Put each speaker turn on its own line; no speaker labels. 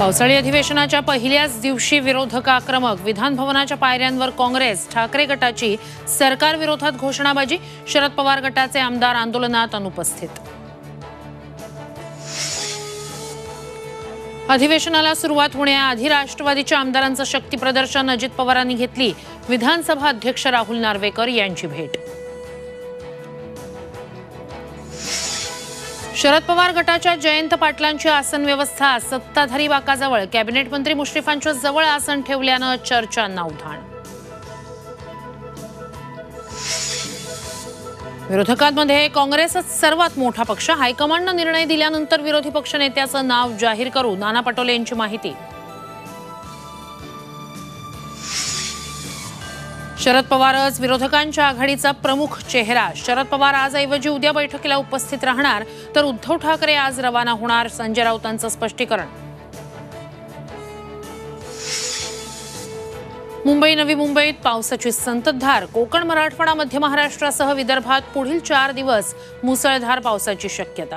पावसाळी अधिवेशनाच्या पहिल्याच दिवशी विरोधक आक्रमक विधानभवनाच्या पायऱ्यांवर काँग्रेस ठाकरे गटाची सरकार विरोधात घोषणाबाजी शरद पवार गटाचे आमदार आंदोलनात अनुपस्थित. अधिवेशनाला सुरुवात होण्याआधी राष्ट्रवादीच्या आमदारांचं शक्ती प्रदर्शन अजित पवारांनी घेतली. विधानसभा अध्यक्ष राहुल नार्वेकर यांची भेट. शरद पवार गटाच्या जयंत पाटलांची आसन व्यवस्था सत्ताधारी बाकाजवळ कॅबिनेट मंत्री मुश्रीफांच्या जवळ आसन ठेवल्यानं चर्चांना उधाण. विरोधकांमध्ये काँग्रेसच सर्वात मोठा पक्ष हायकमांडनं निर्णय दिल्यानंतर विरोधी पक्षनेत्याचं नाव जाहीर करू नाना पटोले यांची माहिती. शरद पवारच विरोधकांच्या आघाडीचा प्रमुख चेहरा. शरद पवार आज ऐवजी उद्या बैठकीला उपस्थित राहणार. तर उद्धव ठाकरे आज रवाना होणार संजय राऊतांचं स्पष्टीकरण. मुंबई नवी मुंबईत पावसाची संततधार. कोकण मराठवाडा मध्य महाराष्ट्रासह विदर्भात पुढील चार दिवस मुसळधार पावसाची शक्यता.